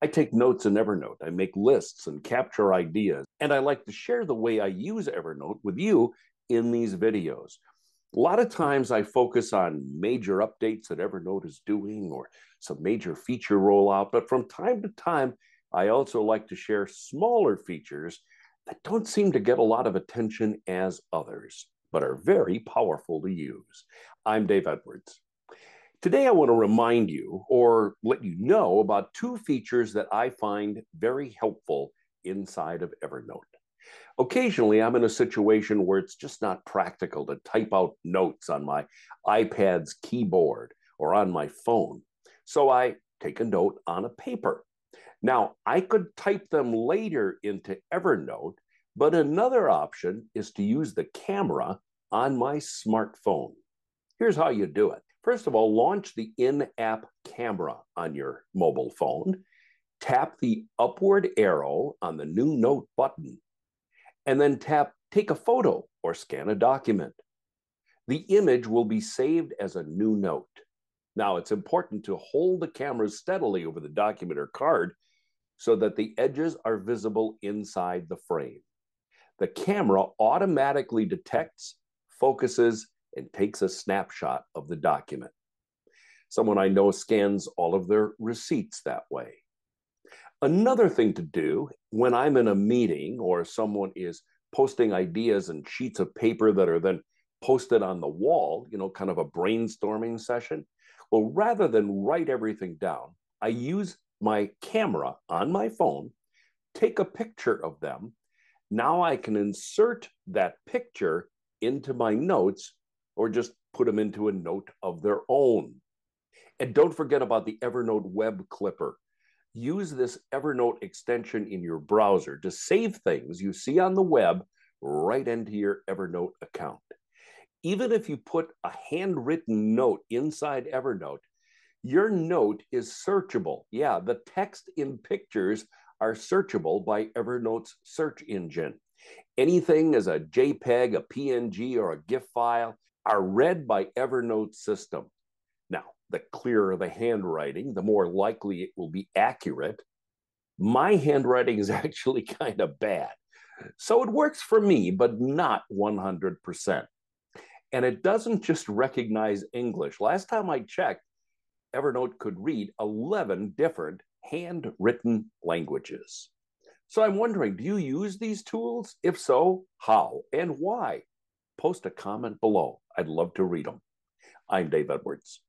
I take notes in Evernote. I make lists and capture ideas. And I like to share the way I use Evernote with you in these videos. A lot of times I focus on major updates that Evernote is doing or some major feature rollout, but from time to time, I also like to share smaller features that don't seem to get a lot of attention as others, but are very powerful to use. I'm Dave Edwards. Today, I want to remind you or let you know about two features that I find very helpful inside of Evernote. Occasionally, I'm in a situation where it's just not practical to type out notes on my iPad's keyboard or on my phone. So I take a note on a paper. Now, I could type them later into Evernote, but another option is to use the camera on my smartphone. Here's how you do it. First of all, launch the in app camera on your mobile phone. Tap the upward arrow on the new note button, and then tap take a photo or scan a document. The image will be saved as a new note. Now, it's important to hold the camera steadily over the document or card so that the edges are visible inside the frame. The camera automatically detects, focuses, and takes a snapshot of the document. Someone I know scans all of their receipts that way. Another thing to do when I'm in a meeting or someone is posting ideas and sheets of paper that are then posted on the wall, you know, kind of a brainstorming session. Well, rather than write everything down, I use my camera on my phone, take a picture of them. Now I can insert that picture into my notes or just put them into a note of their own. And don't forget about the Evernote web clipper. Use this Evernote extension in your browser to save things you see on the web right into your Evernote account. Even if you put a handwritten note inside Evernote, your note is searchable. Yeah, the text in pictures are searchable by Evernote's search engine. Anything as a JPEG, a PNG, or a GIF file are read by Evernote system. Now, the clearer the handwriting, the more likely it will be accurate. My handwriting is actually kind of bad. So it works for me, but not 100%. And it doesn't just recognize English. Last time I checked, Evernote could read 11 different handwritten languages. So I'm wondering, do you use these tools? If so, how and why? Post a comment below. I'd love to read them. I'm Dave Edwards.